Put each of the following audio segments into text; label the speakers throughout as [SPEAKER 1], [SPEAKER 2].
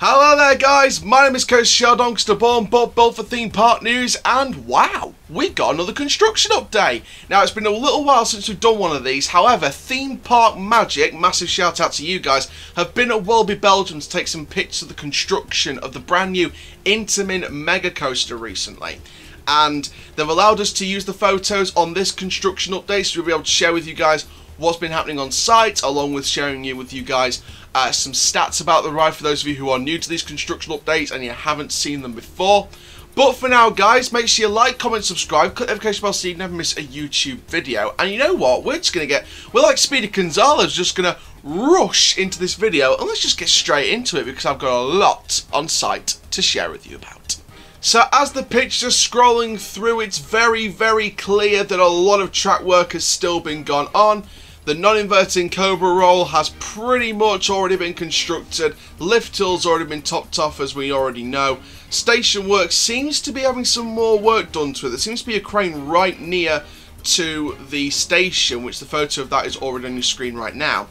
[SPEAKER 1] Hello there guys, my name is Coast Sheldonster Born, Bob built for Theme Park News, and wow, we got another construction update. Now it's been a little while since we've done one of these, however, Theme Park Magic, massive shout out to you guys, have been at Walibi Belgium to take some pictures of the construction of the brand new Intamin Mega Coaster recently. And they've allowed us to use the photos on this construction update so we'll be able to share with you guys what's been happening on site, along with sharing you with you guys uh, some stats about the ride for those of you who are new to these construction updates and you haven't seen them before. But for now, guys, make sure you like, comment, subscribe, click the notification bell so you never miss a YouTube video. And you know what? We're just going to get, we're like Speedy Gonzales, just going to rush into this video. And let's just get straight into it because I've got a lot on site to share with you about. So as the picture's scrolling through, it's very, very clear that a lot of track work has still been gone on. The non-inverting Cobra roll has pretty much already been constructed. Lift tool's already been topped off as we already know. Station work seems to be having some more work done to it. There seems to be a crane right near to the station, which the photo of that is already on your screen right now.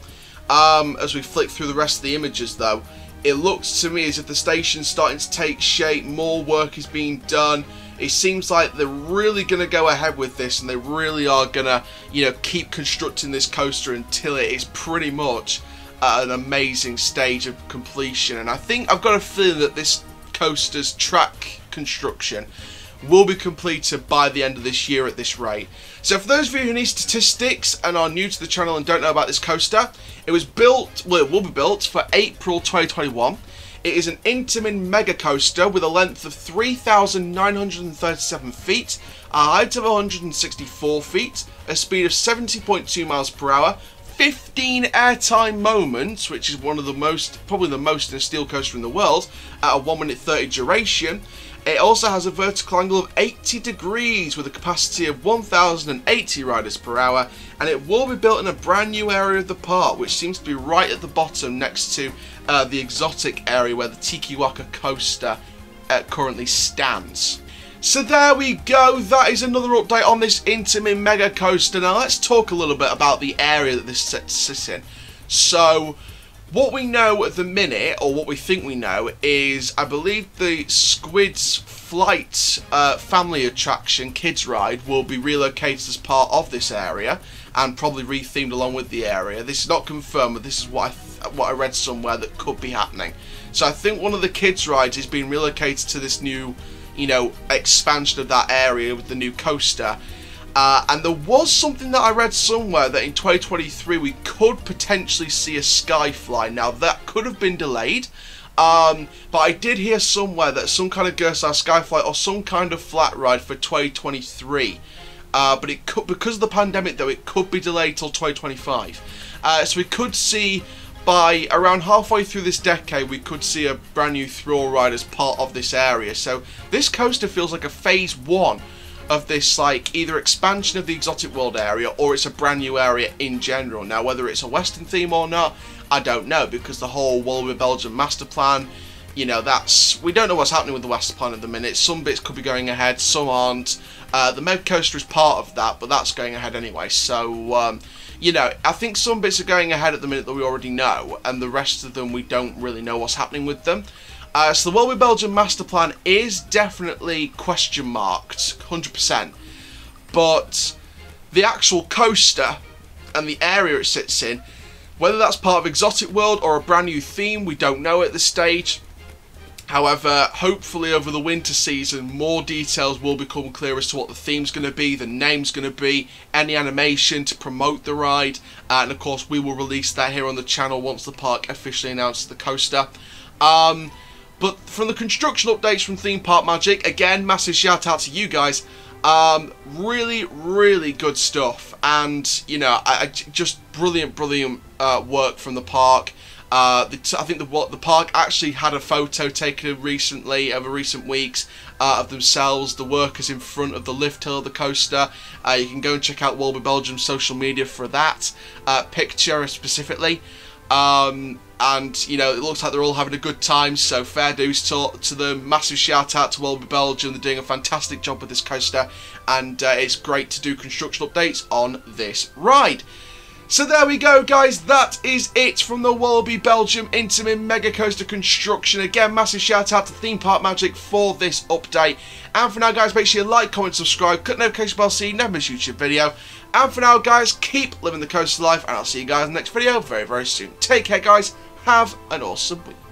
[SPEAKER 1] Um, as we flick through the rest of the images though, it looks to me as if the station's starting to take shape, more work is being done it seems like they're really going to go ahead with this and they really are going to, you know, keep constructing this coaster until it is pretty much at an amazing stage of completion. And I think I've got a feeling that this coaster's track construction will be completed by the end of this year at this rate. So for those of you who need statistics and are new to the channel and don't know about this coaster, it was built, well it will be built for April 2021. It is an Intamin Mega Coaster with a length of 3,937 feet, a height of 164 feet, a speed of 70.2 miles per hour, 15 airtime moments, which is one of the most, probably the most in a steel coaster in the world, at a 1 minute 30 duration. It also has a vertical angle of 80 degrees with a capacity of 1,080 riders per hour, and it will be built in a brand new area of the park, which seems to be right at the bottom next to uh, the exotic area where the Tiki Waka coaster uh, currently stands. So there we go, that is another update on this Intamin Mega Coaster. Now let's talk a little bit about the area that this sits in. So, what we know at the minute, or what we think we know, is I believe the Squid's Flight uh, family attraction, Kids Ride, will be relocated as part of this area and probably rethemed along with the area. This is not confirmed, but this is what I, what I read somewhere that could be happening. So I think one of the Kids Rides is being relocated to this new you know, expansion of that area with the new coaster. Uh, and there was something that I read somewhere that in 2023 we could potentially see a Skyfly. Now that could have been delayed, um, but I did hear somewhere that some kind of Gerstlauer Skyfly or some kind of flat ride for 2023. Uh, but it could, because of the pandemic though, it could be delayed till 2025. Uh, so we could see by around halfway through this decade, we could see a brand new thrill ride as part of this area. So this coaster feels like a phase one of this like either expansion of the exotic world area or it's a brand new area in general. Now whether it's a western theme or not, I don't know because the whole Walibi Belgium master plan, you know, that's we don't know what's happening with the master plan at the minute. Some bits could be going ahead, some aren't. Uh, the Meg coaster is part of that, but that's going ahead anyway. So um, you know, I think some bits are going ahead at the minute that we already know, and the rest of them we don't really know what's happening with them. Uh, so the Walibi Belgium master plan is definitely question marked, 100%. But the actual coaster and the area it sits in, whether that's part of Exotic World or a brand new theme, we don't know at this stage. However, hopefully over the winter season, more details will become clear as to what the theme's going to be, the name's going to be, any animation to promote the ride, and of course we will release that here on the channel once the park officially announces the coaster. Um, but from the construction updates from Theme Park Magic, again, massive shout out to you guys. Um, really, really good stuff, and you know, I, I just brilliant, brilliant uh, work from the park. Uh, the, I think the the park actually had a photo taken recently over recent weeks uh, of themselves, the workers in front of the lift hill the coaster. Uh, you can go and check out Walibi Belgium's social media for that uh, picture specifically. Um, and you know it looks like they're all having a good time so fair dues to, to them. Massive shout out to Walibi Belgium. They're doing a fantastic job with this coaster and uh, it's great to do construction updates on this ride So there we go, guys. That is it from the Walibi Belgium Intamin Mega Coaster construction. Again, massive shout out to Theme Park Magic for this update. And for now, guys, make sure you like, comment, subscribe, click the notification bell so you never miss a YouTube video. And for now, guys, keep living the coaster life, and I'll see you guys in the next video very, very soon. Take care, guys. Have an awesome week.